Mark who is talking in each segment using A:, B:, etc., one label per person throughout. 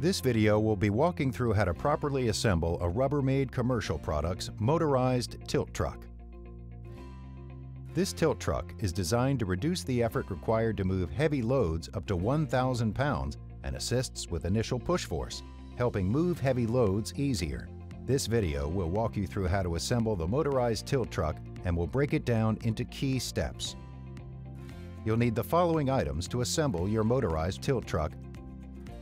A: This video will be walking through how to properly assemble a Rubbermaid Commercial Products motorized tilt truck. This tilt truck is designed to reduce the effort required to move heavy loads up to 1,000 pounds and assists with initial push force, helping move heavy loads easier. This video will walk you through how to assemble the motorized tilt truck and will break it down into key steps. You'll need the following items to assemble your motorized tilt truck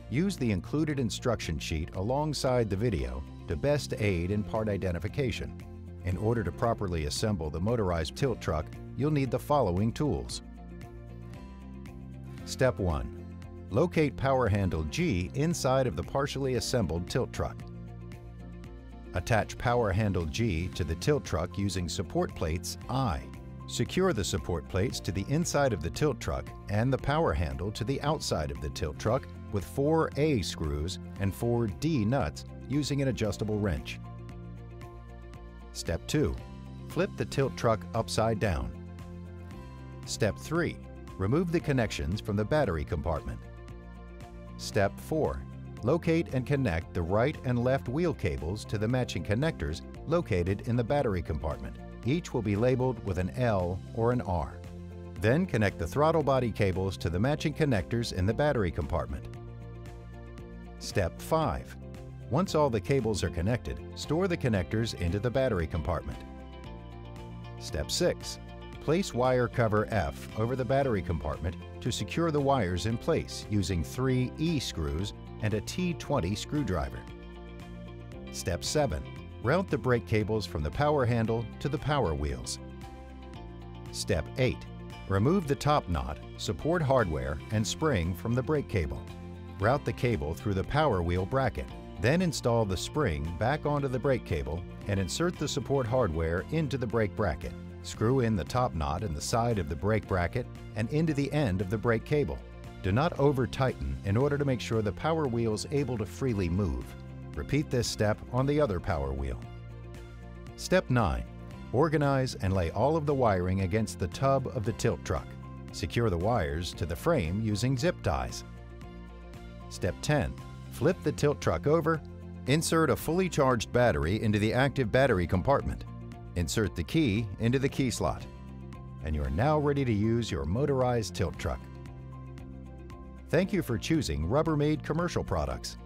A: Use the included instruction sheet alongside the video to best aid in part identification. In order to properly assemble the motorized tilt truck, you'll need the following tools. Step 1. Locate power handle G inside of the partially assembled tilt truck. Attach power handle G to the tilt truck using support plates I. Secure the support plates to the inside of the tilt truck and the power handle to the outside of the tilt truck with four A screws and four D nuts using an adjustable wrench. Step 2. Flip the tilt truck upside down. Step 3. Remove the connections from the battery compartment. Step 4. Locate and connect the right and left wheel cables to the matching connectors located in the battery compartment. Each will be labeled with an L or an R. Then connect the throttle body cables to the matching connectors in the battery compartment. Step 5. Once all the cables are connected, store the connectors into the battery compartment. Step 6. Place wire cover F over the battery compartment to secure the wires in place using three E screws and a T20 screwdriver. Step 7. Route the brake cables from the power handle to the power wheels. Step 8. Remove the top knot, support hardware, and spring from the brake cable. Route the cable through the power wheel bracket. Then install the spring back onto the brake cable and insert the support hardware into the brake bracket. Screw in the top knot in the side of the brake bracket and into the end of the brake cable. Do not over-tighten in order to make sure the power wheel is able to freely move. Repeat this step on the other power wheel. Step 9. Organize and lay all of the wiring against the tub of the tilt truck. Secure the wires to the frame using zip ties. Step 10. Flip the tilt truck over. Insert a fully charged battery into the active battery compartment. Insert the key into the key slot. And you are now ready to use your motorized tilt truck. Thank you for choosing Rubbermaid Commercial Products.